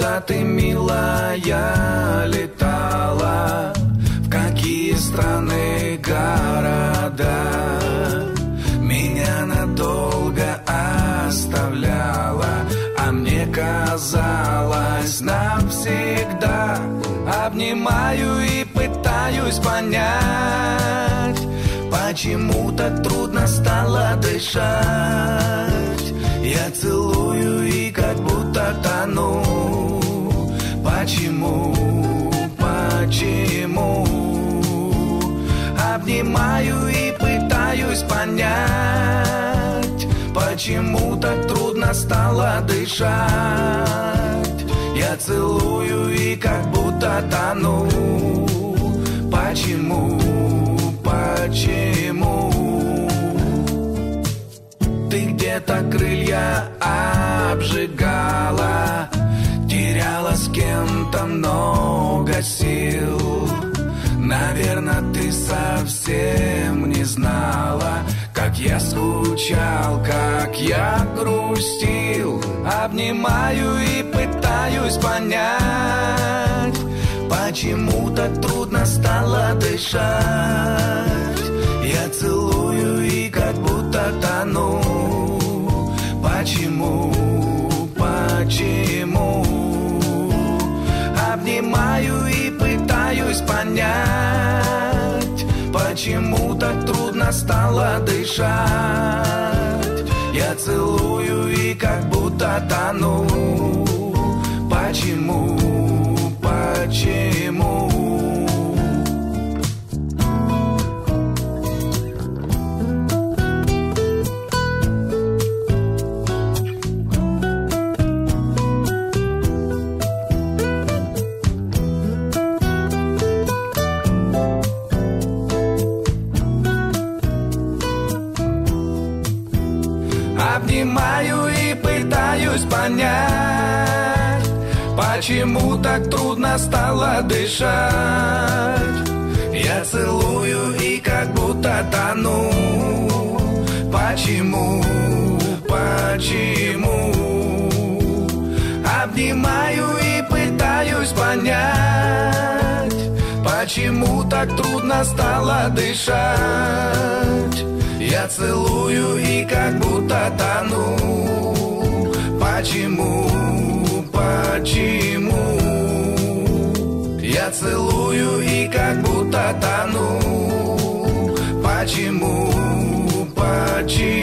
Куда ты, милая, летала? В какие страны, города? Меня надолго оставляла, а мне казалось навсегда. Обнимаю и пытаюсь понять, почему так трудно стало дышать. Я целую и как будто тону. Обнимаю и пытаюсь понять, почему так трудно стало дышать. Я целую и как будто тону. Почему, почему? Ты где-то крылья обжигала, теряла с кем-то много сил. Наверное, ты совсем не знала, как я скучал, как я грустил. Обнимаю и пытаюсь понять, почему так трудно стало дышать. Я целую и как будто тону. Почему, почему? Обнимаю и пытаюсь понять, почему так трудно стало дышать. Я целую и как будто тону. Почему, почему? Обнимаю и пытаюсь понять, почему так трудно стало дышать. Я целую и как будто тону. Почему, почему? Обнимаю и пытаюсь понять, почему так трудно стало дышать. Я целую и как будто тону. Почему, почему? Я целую и как будто тону. Почему, почему?